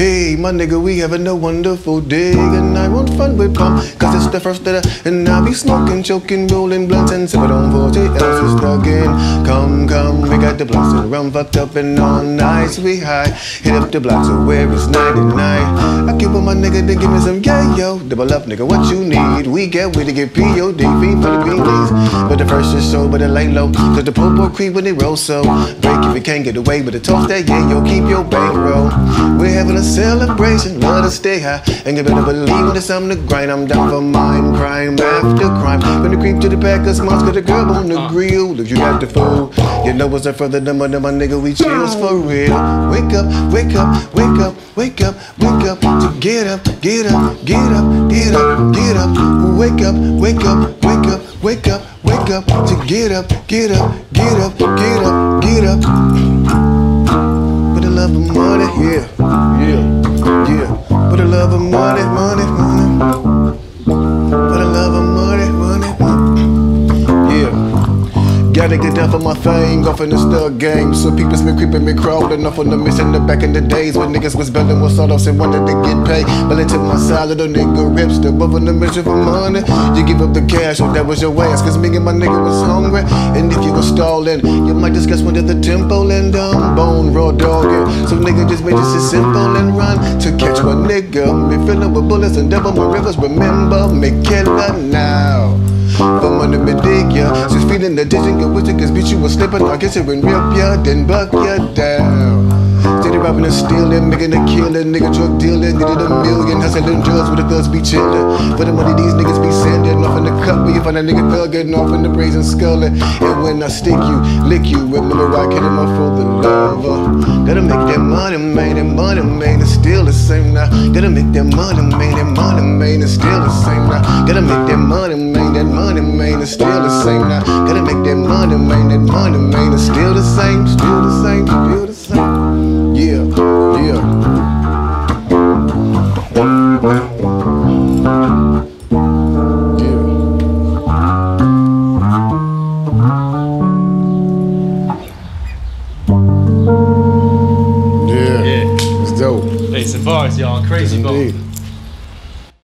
Hey, my nigga, we having a wonderful day. And I want fun with pump, cause it's the first the. And I'll be smoking, choking, rolling blunts and sipping on 40 ounces stuck in. Come, come, we got the blunts and rum fucked up and all nice. We high, hit up the block so where it's 99. I keep with my nigga, then give me some yeah, yo. Double up, nigga, what you need? We get with to get POD, feed for the green leaves. But the first is so, but the lay low. Cause the boy creep when they roll so. Break if you can't get away with the toast that, yeah, yo, keep your bankroll. We're having a celebration, love to stay high. And you better believe when it's time to grind, I'm down for mine, crime after crime. When the creep to the back of smarts, got a girl on the grill. Look, you got the You know what's up further than my, my nigga, we chills for real. Wake up, wake up, wake up, wake up, wake up. To get up, get up, get up, get up, get up. Wake up, wake up, wake up, wake up, wake up. To get up, get up, get up, get up, get up. For the love of money, yeah, yeah, yeah. For the love of money, money, money. Gotta get down for my thing, off in the stud game. So people's been creeping me crawling off on the mission the back in the days when niggas was belling with sawdust and wanted to get paid. But into my side, little nigga rips the above on the mission for money. You give up the cash, or that was your ass. Cause me and my nigga was hungry. And if you was stalling, you might discuss one at the temple and um, bone raw dogging. So nigga just made this shit simple and run to catch my nigga. Me filling with bullets and devil my rivers. Remember me killer now. Money me dig ya. She's feeling the ditching your wizard Cause bitch you was slipping I guess it when rip ya Then buck ya down. Steady robbing and stealing Making a killing. Nigga drug dealing Needed a million. Hustling drugs with the thugs be chillin' For the money these niggas be sending. Off in the cup Where you find a nigga thuggin' Off in the brazen skullin' And when I stick you Lick you Remember I kill him up for the lover. Gotta make that money man That money man It's still the same now. Gotta make that money man That money man It's still the same now. Gotta make that money man man It's still the same now Gotta make that money man That money man It's still the same Still the same Still the same Yeah, yeah Yeah Yeah, Yeah. it's dope. It's a vibe, y'all. Crazy indeed.